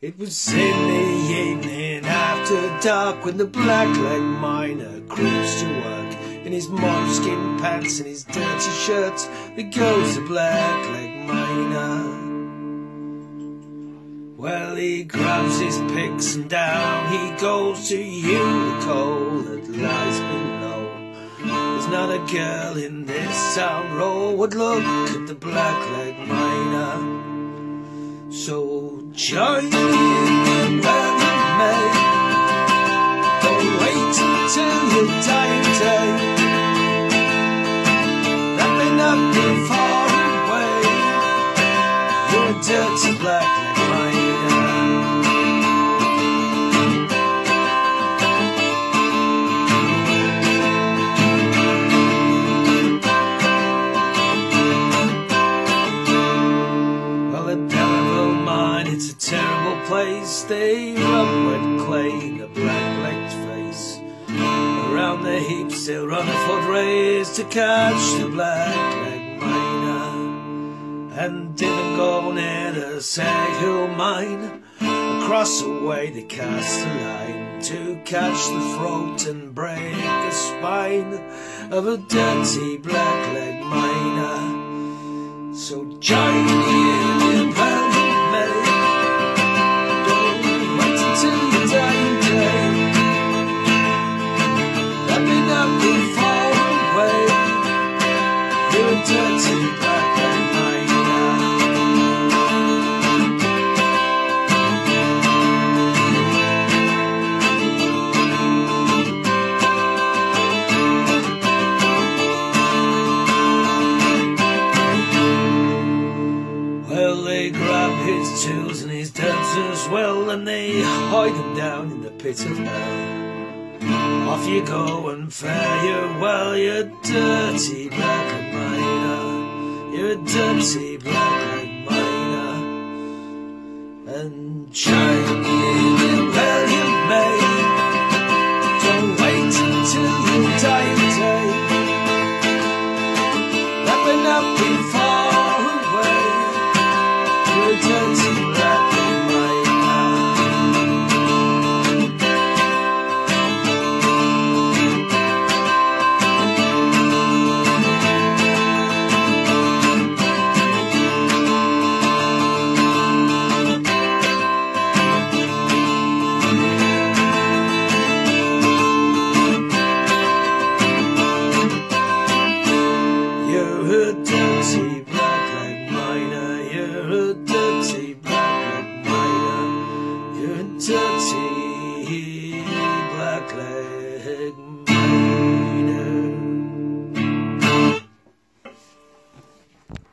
It was in the evening after dark when the blackleg miner creeps to work in his moleskin pants and his dirty shirt. There goes the blackleg miner. Well, he grabs his picks and down he goes to hew the coal that lies below. There's not a girl in this town row would look at the blackleg miner. So join me the May. Don't wait until your dying day. Wrapping up you're far away. You're dirty black place. They rub wet clay the black-legged face. Around the heaps, they'll run a foot race to catch the black-leg miner. And didn't go near the Sag Hill mine. Across the way, they cast a line to catch the throat and break the spine of a dirty black-leg miner. So join his tools and his duds as well, and they hide him down in the pit of hell. Off you go and fare you well, you dirty black miner. You're a dirty black miner. And chime in well you may. Don't wait until your dying day. Wrapping up in. You're